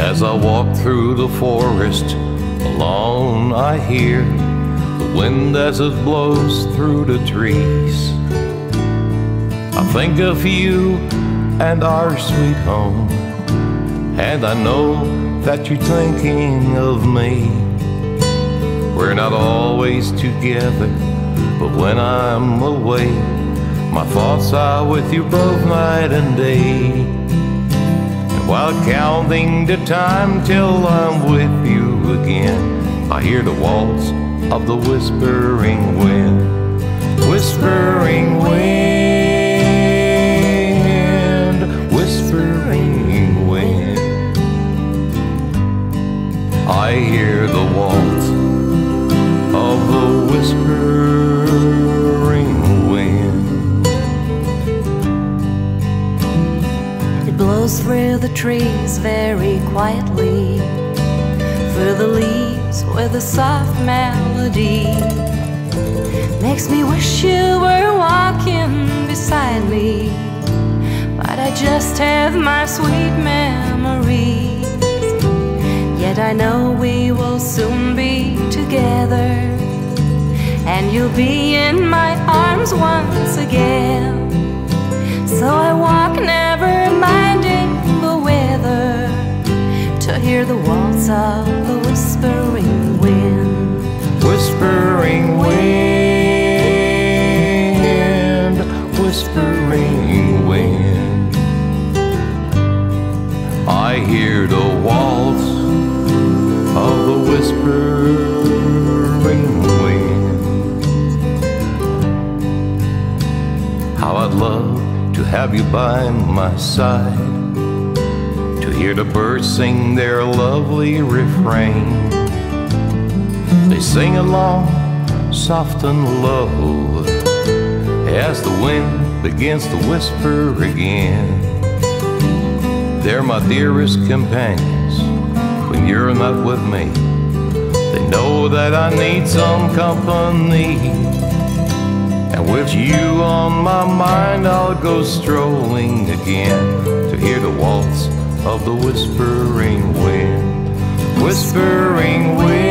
As I walk through the forest alone, I hear the wind as it blows through the trees. I think of you and our sweet home, and I know that you're thinking of me. We're not always together, but when I'm away, my thoughts are with you both night and day. While counting the time till I'm with you again, I hear the waltz of the whispering wind, whispering wind, whispering wind. I hear the through the trees very quietly, through the leaves with a soft melody. Makes me wish you were walking beside me, but I just have my sweet memories. Yet I know we will soon be together, and you'll be in my arms once again. Hear the waltz of the whispering wind. Whispering wind, whispering wind. I hear the waltz of the whispering wind. How I'd love to have you by my side, hear the birds sing their lovely refrain. They sing along soft and low as the wind begins to whisper again. They're my dearest companions when you're not with me. They know that I need some company. And with you on my mind, I'll go strolling again of the whispering wind. Whispering wind,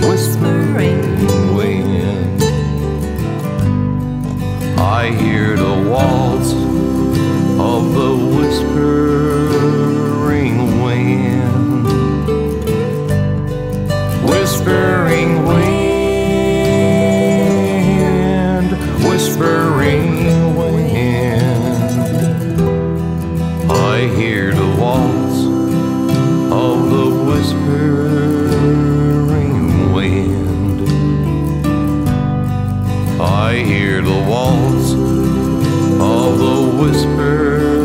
whispering wind. I hear the waltz of the whispering whispering wind. I hear the waltz of the whispering